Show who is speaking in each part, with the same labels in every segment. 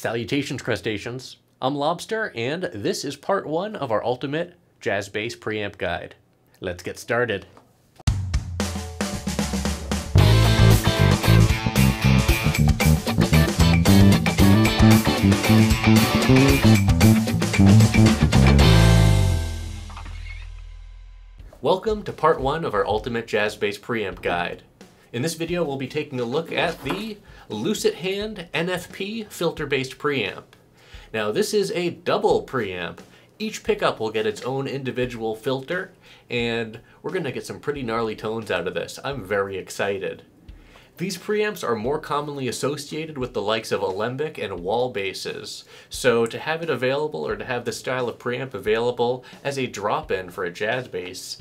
Speaker 1: Salutations, crustaceans. I'm Lobster, and this is part one of our ultimate jazz bass preamp guide. Let's get started. Welcome to part one of our ultimate jazz bass preamp guide. In this video, we'll be taking a look at the Lusithand NFP filter-based preamp. Now this is a double preamp. Each pickup will get its own individual filter, and we're gonna get some pretty gnarly tones out of this. I'm very excited. These preamps are more commonly associated with the likes of alembic and Wal basses, so to have it available or to have this style of preamp available as a drop-in for a jazz bass,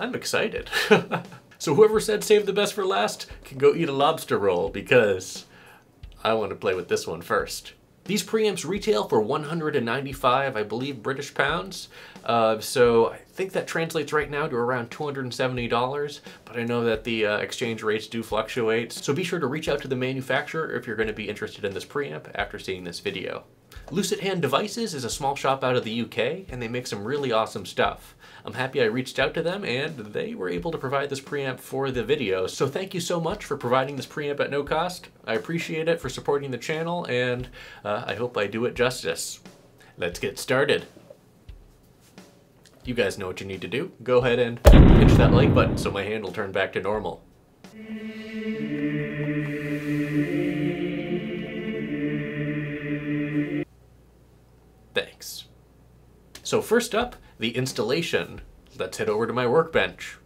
Speaker 1: I'm excited. So whoever said save the best for last can go eat a lobster roll because I want to play with this one first. These preamps retail for 195, I believe, British pounds. Uh, so I think that translates right now to around $270, but I know that the uh, exchange rates do fluctuate. So be sure to reach out to the manufacturer if you're going to be interested in this preamp after seeing this video. Lusithand Devices is a small shop out of the UK, and they make some really awesome stuff. I'm happy I reached out to them, and they were able to provide this preamp for the video. So thank you so much for providing this preamp at no cost. I appreciate it for supporting the channel, and uh, I hope I do it justice. Let's get started. You guys know what you need to do. Go ahead and pinch that like button so my hand will turn back to normal. Thanks. So first up, the installation. Let's head over to my workbench.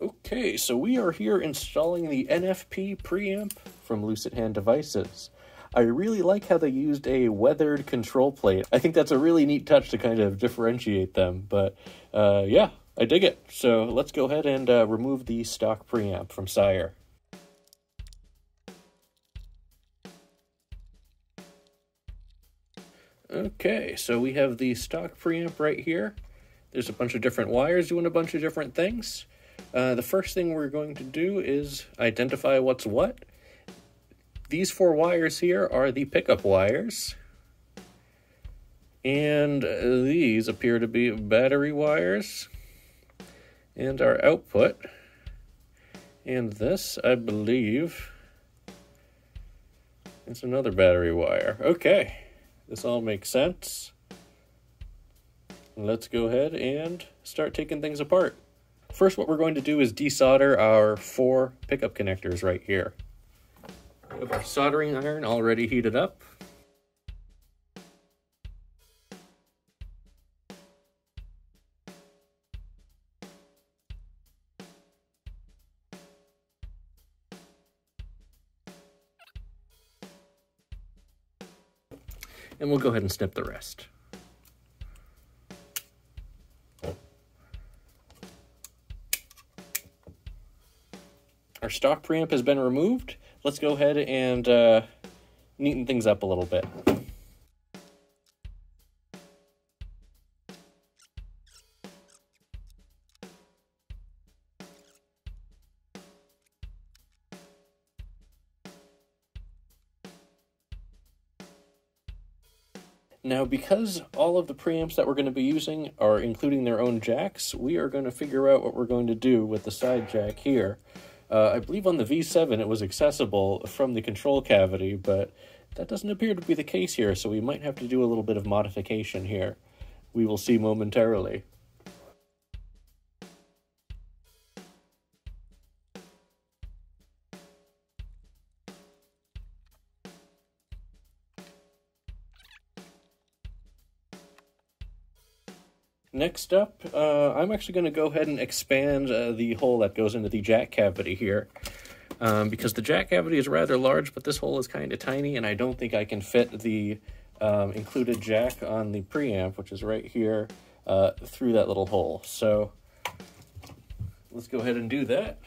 Speaker 1: Okay, so we are here installing the NFP preamp from Lusithand Devices. I really like how they used a weathered control plate. I think that's a really neat touch to kind of differentiate them, but uh, yeah, I dig it. So let's go ahead and uh, remove the stock preamp from Sire. Okay, so we have the stock preamp right here. There's a bunch of different wires doing a bunch of different things. Uh, the first thing we're going to do is identify what's what. These four wires here are the pickup wires. And these appear to be battery wires. And our output. And this, I believe, is another battery wire. Okay. This all makes sense. Let's go ahead and start taking things apart. First, what we're going to do is desolder our four pickup connectors right here. We have our soldering iron already heated up. And we'll go ahead and snip the rest. Our stock preamp has been removed. Let's go ahead and uh, neaten things up a little bit. Because all of the preamps that we're going to be using are including their own jacks, we are going to figure out what we're going to do with the side jack here. Uh, I believe on the V7 it was accessible from the control cavity, but that doesn't appear to be the case here, so we might have to do a little bit of modification here. We will see momentarily. Next up, uh, I'm actually going to go ahead and expand uh, the hole that goes into the jack cavity here. Um, because the jack cavity is rather large, but this hole is kind of tiny, and I don't think I can fit the um, included jack on the preamp, which is right here, uh, through that little hole. So let's go ahead and do that.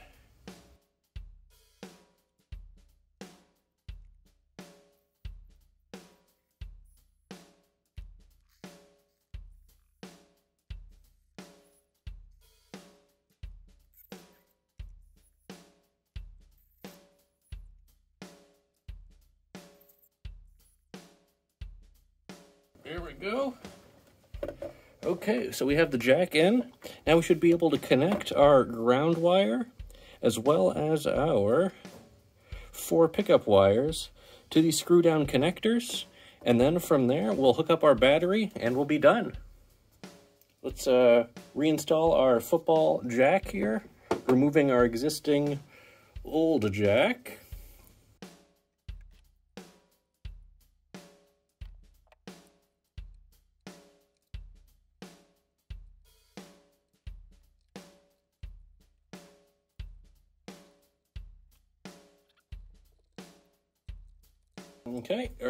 Speaker 1: There we go. Okay, so we have the jack in. Now we should be able to connect our ground wire as well as our four pickup wires to these screw down connectors. And then from there, we'll hook up our battery and we'll be done. Let's uh, reinstall our football jack here, removing our existing old jack.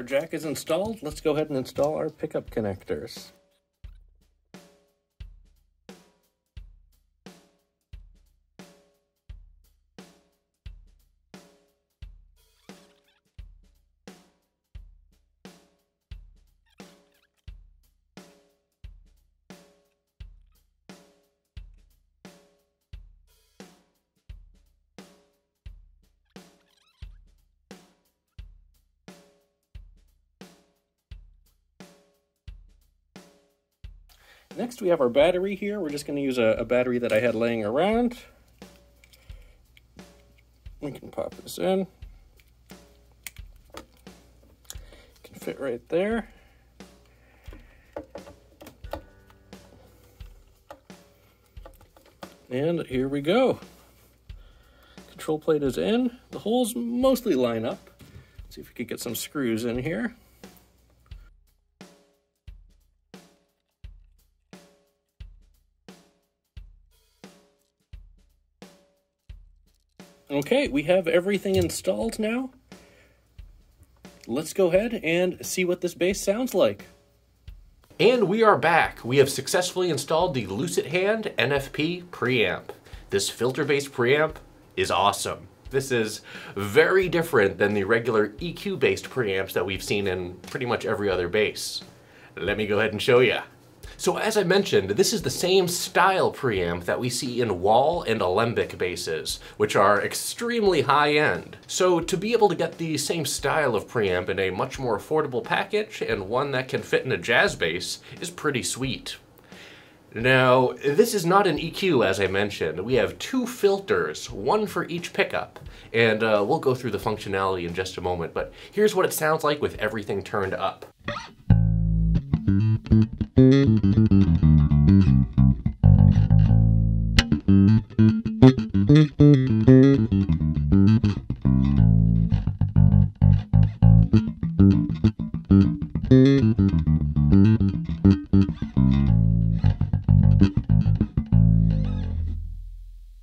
Speaker 1: Jack is installed. Let's go ahead and install our pickup connectors. We have our battery here. We're just going to use a, a, battery that I had laying around. We can pop this in. Can fit right there. And here we go. Control plate is in. The holes mostly line up. Let's see if we could get some screws in here. Okay, we have everything installed now. Let's go ahead and see what this bass sounds like. And we are back. We have successfully installed the Lusithand NFP preamp. This filter-based preamp is awesome. This is very different than the regular EQ-based preamps that we've seen in pretty much every other bass. Let me go ahead and show you. So as I mentioned, this is the same style preamp that we see in Wal and alembic basses, which are extremely high-end. So to be able to get the same style of preamp in a much more affordable package and one that can fit in a jazz bass is pretty sweet. Now, this is not an EQ, as I mentioned. We have two filters, one for each pickup, and uh, we'll go through the functionality in just a moment, but here's what it sounds like with everything turned up.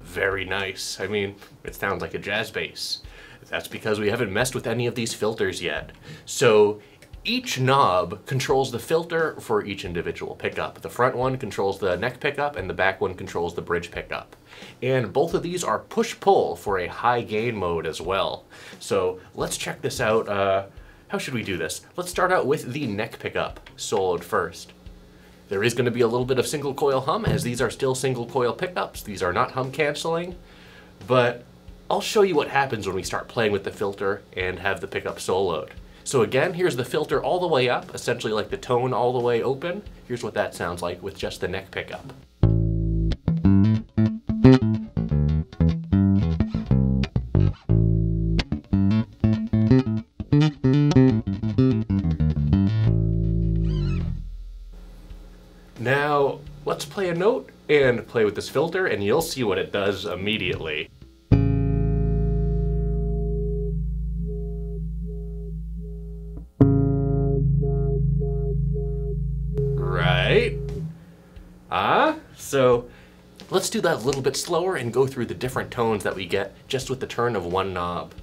Speaker 1: Very nice. I mean, it sounds like a jazz bass. That's because we haven't messed with any of these filters yet. So each knob controls the filter for each individual pickup. The front one controls the neck pickup and the back one controls the bridge pickup. And both of these are push-pull for a high gain mode as well. So let's check this out. Uh, how should we do this? Let's start out with the neck pickup soloed first. There is going to be a little bit of single coil hum as these are still single coil pickups. These are not hum canceling, but I'll show you what happens when we start playing with the filter and have the pickup soloed. So again, here's the filter all the way up, essentially like the tone all the way open. Here's what that sounds like with just the neck pickup. Now, let's play a note and play with this filter and you'll see what it does immediately. Do that a little bit slower and go through the different tones that we get just with the turn of one knob.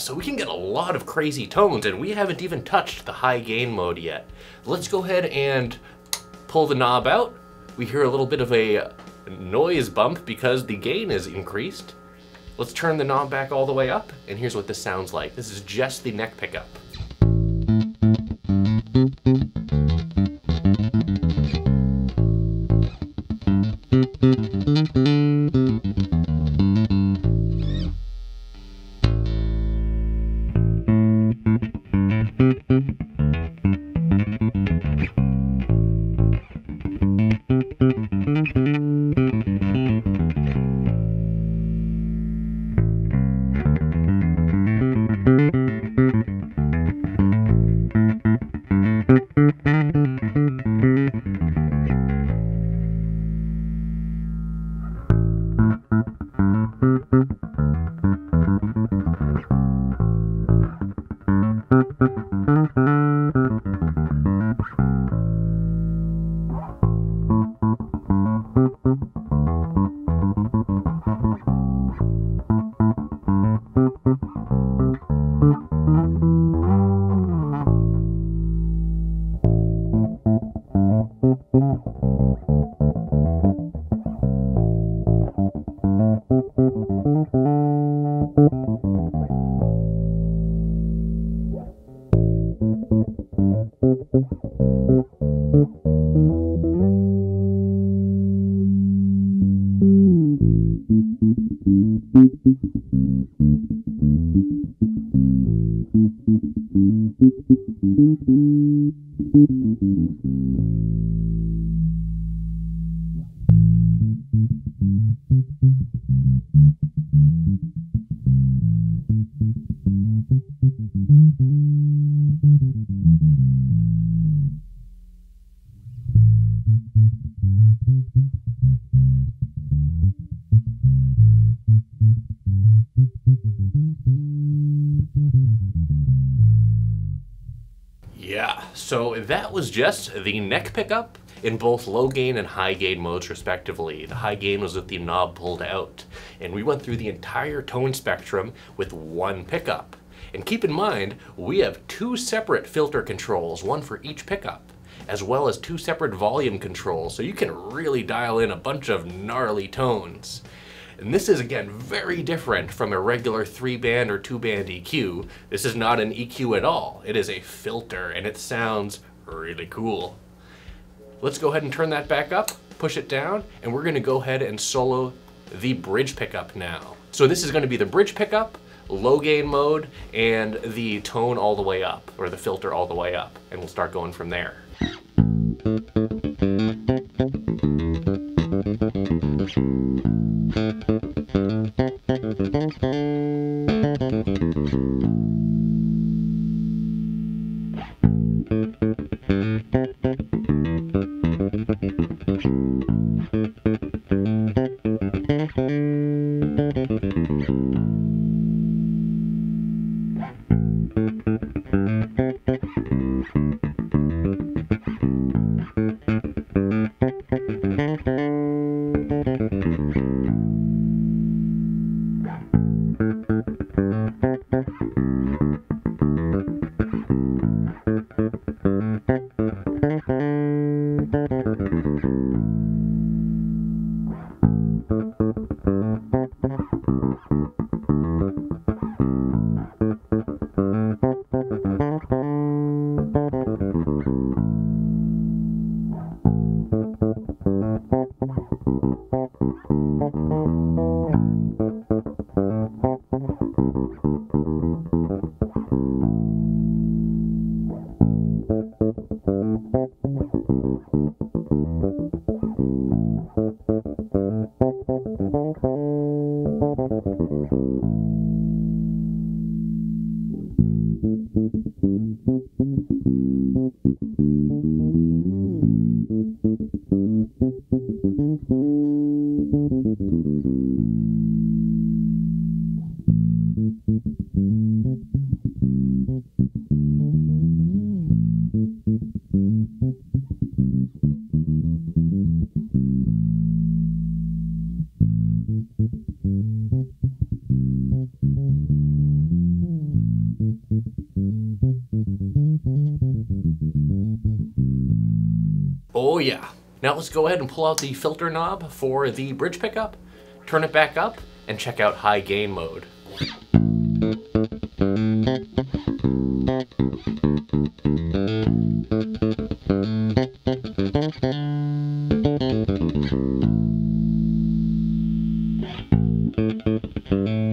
Speaker 1: So we can get a lot of crazy tones, and we haven't even touched the high gain mode yet. Let's go ahead and pull the knob out. We hear a little bit of a noise bump because the gain is increased. Let's turn the knob back all the way up, and here's what this sounds like. This is just the neck pickup. Yeah, so that was just the neck pickup in both low gain and high gain modes respectively. The high gain was with the knob pulled out, and we went through the entire tone spectrum with one pickup. And keep in mind, we have two separate filter controls, one for each pickup, as well as two separate volume controls, so you can really dial in a bunch of gnarly tones. And this is again very different from a regular three band or two band EQ. This is not an EQ at all. It is a filter and it sounds really cool. Let's go ahead and turn that back up, push it down, and we're gonna go ahead and solo the bridge pickup now. So this is gonna be the bridge pickup, low gain mode, and the tone all the way up, or the filter all the way up, and we'll start going from there. Thank you. Mm-hmm. Go ahead and pull out the filter knob for the bridge pickup, turn it back up, and check out high gain mode. Wow.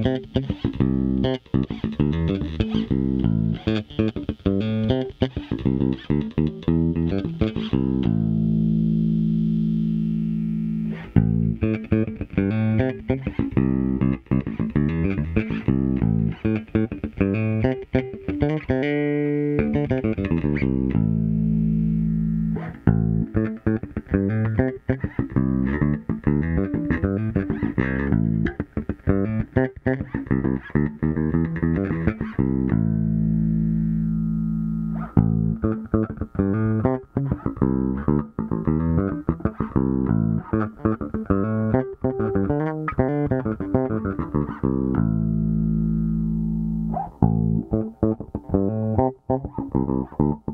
Speaker 1: Mm-hmm.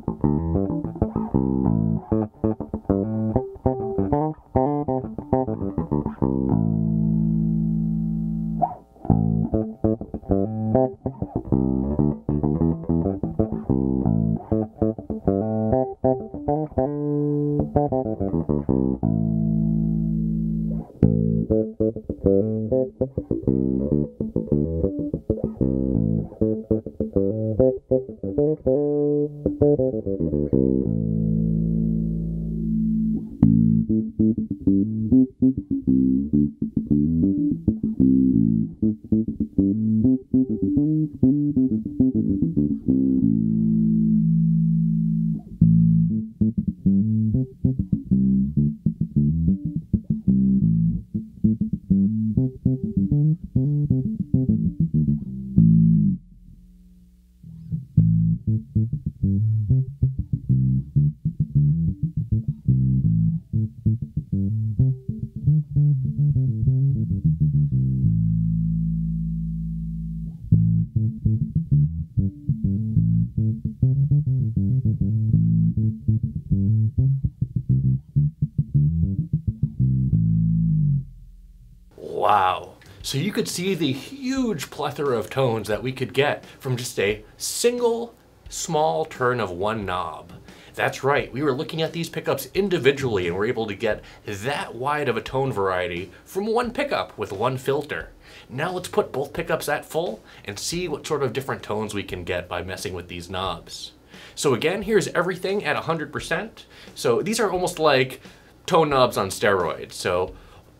Speaker 1: So you could see the huge plethora of tones that we could get from just a single small turn of one knob. That's right, we were looking at these pickups individually and were able to get that wide of a tone variety from one pickup with one filter. Now let's put both pickups at full and see what sort of different tones we can get by messing with these knobs. So again, here's everything at 100%. So these are almost like tone knobs on steroids. So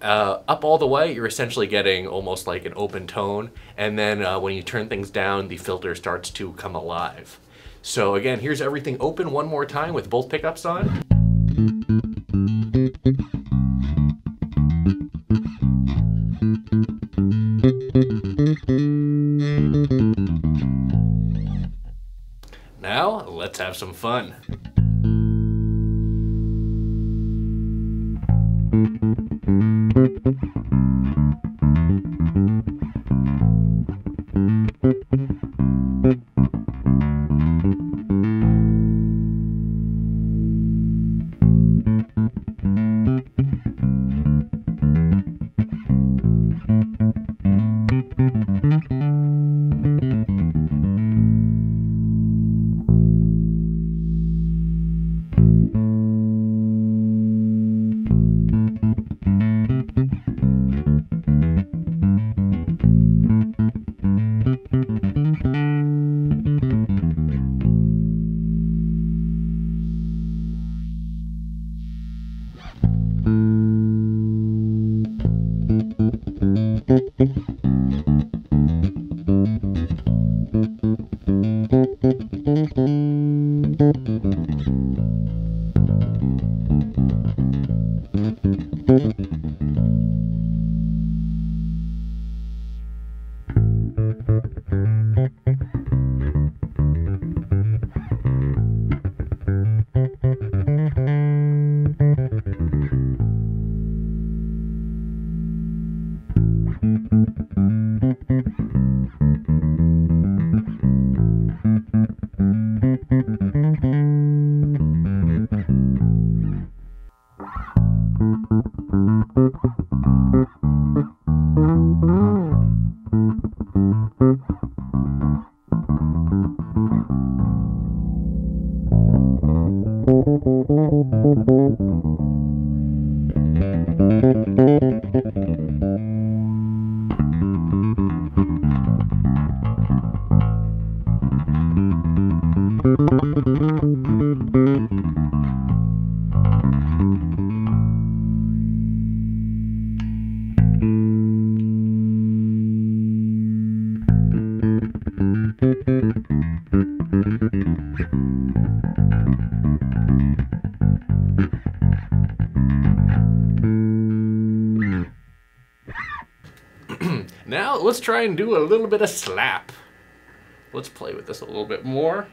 Speaker 1: uh, up all the way, you're essentially getting almost like an open tone. And then uh, when you turn things down, the filter starts to come alive. So again, here's everything open one more time with both pickups on. Now, let's have some fun. Mm-hmm. Thank you. Try and do a little bit of slap. Let's play with this a little bit more.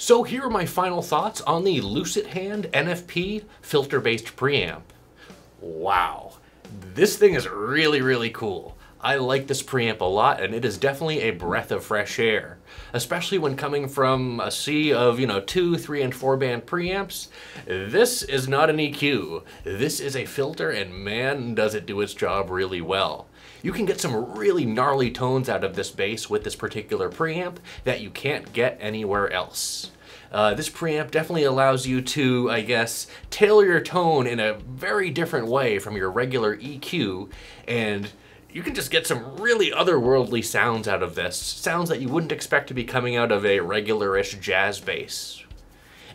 Speaker 1: So here are my final thoughts on the Lusithand NFP filter-based preamp. Wow, this thing is really, really cool. I like this preamp a lot and it is definitely a breath of fresh air, especially when coming from a sea of, you know, two, three, and four band preamps. This is not an EQ. This is a filter and man does it do its job really well. You can get some really gnarly tones out of this bass with this particular preamp that you can't get anywhere else. Uh, this preamp definitely allows you to, I guess, tailor your tone in a very different way from your regular EQ and you can just get some really otherworldly sounds out of this. Sounds that you wouldn't expect to be coming out of a regular-ish jazz bass.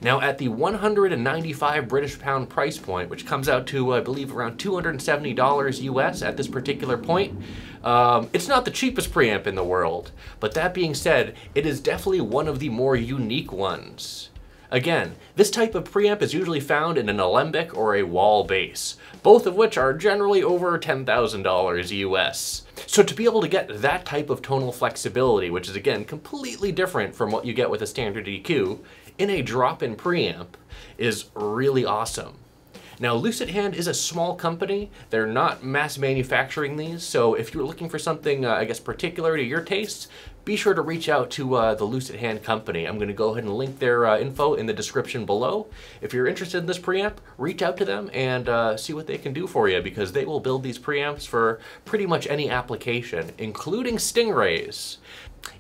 Speaker 1: Now at the 195 British pound price point, which comes out to I believe around $270 US at this particular point, um, it's not the cheapest preamp in the world, but that being said, it is definitely one of the more unique ones. Again, this type of preamp is usually found in an alembic or a Wal bass, both of which are generally over $10,000 US. So to be able to get that type of tonal flexibility, which is again completely different from what you get with a standard EQ, in a drop-in preamp is really awesome. Now, Lusithand is a small company. They're not mass manufacturing these, so if you're looking for something, uh, I guess, particular to your tastes, be sure to reach out to uh, the Lusithand company. I'm going to go ahead and link their uh, info in the description below. If you're interested in this preamp, reach out to them and uh, see what they can do for you because they will build these preamps for pretty much any application, including Stingrays.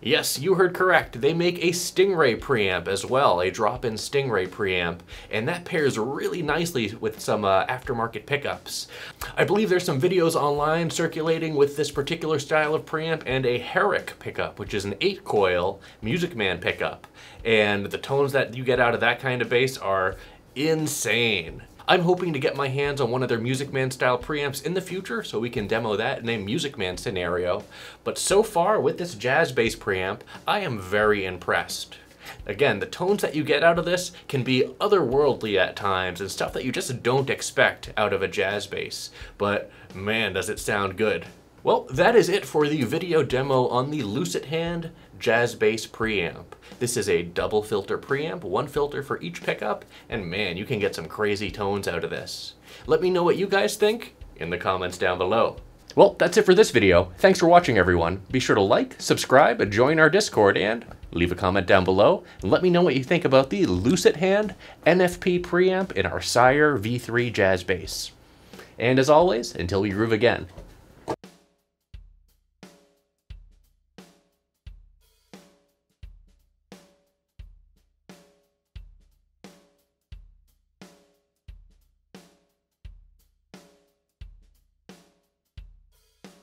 Speaker 1: Yes, you heard correct. They make a Stingray preamp as well, a drop-in Stingray preamp, and that pairs really nicely with some uh, aftermarket pickups. I believe there's some videos online circulating with this particular style of preamp and a Herrick pickup, which is an 8-coil Music Man pickup. And the tones that you get out of that kind of bass are insane. I'm hoping to get my hands on one of their Music Man style preamps in the future so we can demo that in a Music Man scenario. But so far with this jazz bass preamp, I am very impressed. Again, the tones that you get out of this can be otherworldly at times and stuff that you just don't expect out of a jazz bass. But man, does it sound good. Well, that is it for the video demo on the Lusithand Jazz Bass Preamp. This is a double filter preamp, one filter for each pickup, and man, you can get some crazy tones out of this. Let me know what you guys think in the comments down below. Well, that's it for this video. Thanks for watching, everyone. Be sure to like, subscribe, join our Discord, and leave a comment down below. And let me know what you think about the Lusithand NFP preamp in our Sire V3 Jazz Bass. And as always, until we groove again,